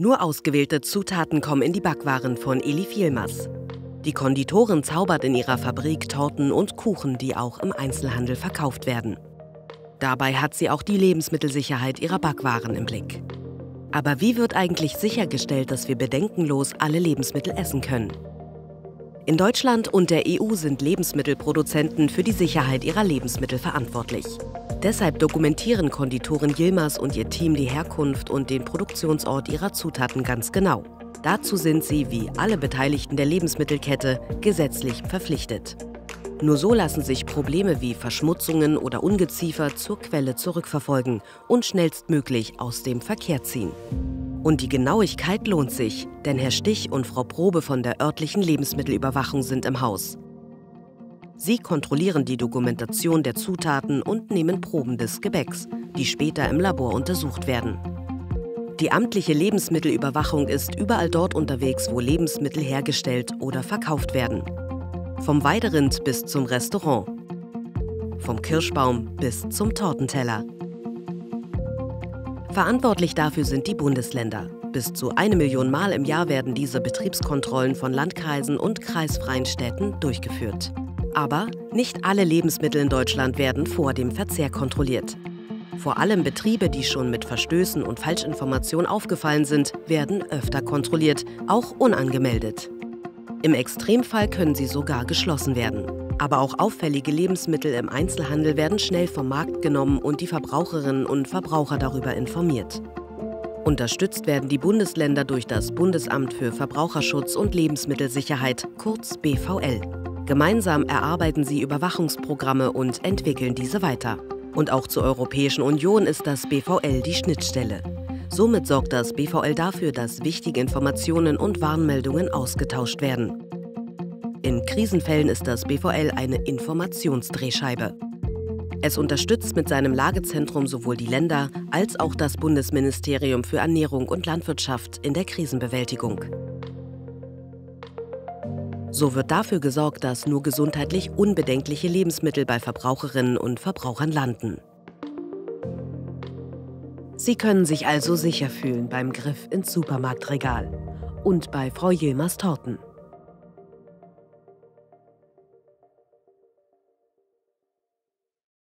Nur ausgewählte Zutaten kommen in die Backwaren von Eli Vielmas. Die Konditorin zaubert in ihrer Fabrik Torten und Kuchen, die auch im Einzelhandel verkauft werden. Dabei hat sie auch die Lebensmittelsicherheit ihrer Backwaren im Blick. Aber wie wird eigentlich sichergestellt, dass wir bedenkenlos alle Lebensmittel essen können? In Deutschland und der EU sind Lebensmittelproduzenten für die Sicherheit ihrer Lebensmittel verantwortlich. Deshalb dokumentieren Konditorin Yilmaz und ihr Team die Herkunft und den Produktionsort ihrer Zutaten ganz genau. Dazu sind sie, wie alle Beteiligten der Lebensmittelkette, gesetzlich verpflichtet. Nur so lassen sich Probleme wie Verschmutzungen oder Ungeziefer zur Quelle zurückverfolgen und schnellstmöglich aus dem Verkehr ziehen. Und die Genauigkeit lohnt sich, denn Herr Stich und Frau Probe von der örtlichen Lebensmittelüberwachung sind im Haus. Sie kontrollieren die Dokumentation der Zutaten und nehmen Proben des Gebäcks, die später im Labor untersucht werden. Die amtliche Lebensmittelüberwachung ist überall dort unterwegs, wo Lebensmittel hergestellt oder verkauft werden. Vom Weiderind bis zum Restaurant. Vom Kirschbaum bis zum Tortenteller. Verantwortlich dafür sind die Bundesländer. Bis zu eine Million Mal im Jahr werden diese Betriebskontrollen von Landkreisen und kreisfreien Städten durchgeführt. Aber nicht alle Lebensmittel in Deutschland werden vor dem Verzehr kontrolliert. Vor allem Betriebe, die schon mit Verstößen und Falschinformationen aufgefallen sind, werden öfter kontrolliert, auch unangemeldet. Im Extremfall können sie sogar geschlossen werden. Aber auch auffällige Lebensmittel im Einzelhandel werden schnell vom Markt genommen und die Verbraucherinnen und Verbraucher darüber informiert. Unterstützt werden die Bundesländer durch das Bundesamt für Verbraucherschutz und Lebensmittelsicherheit, kurz BVL. Gemeinsam erarbeiten sie Überwachungsprogramme und entwickeln diese weiter. Und auch zur Europäischen Union ist das BVL die Schnittstelle. Somit sorgt das BVL dafür, dass wichtige Informationen und Warnmeldungen ausgetauscht werden. In Krisenfällen ist das BVL eine Informationsdrehscheibe. Es unterstützt mit seinem Lagezentrum sowohl die Länder als auch das Bundesministerium für Ernährung und Landwirtschaft in der Krisenbewältigung. So wird dafür gesorgt, dass nur gesundheitlich unbedenkliche Lebensmittel bei Verbraucherinnen und Verbrauchern landen. Sie können sich also sicher fühlen beim Griff ins Supermarktregal und bei Frau Jilmers Torten.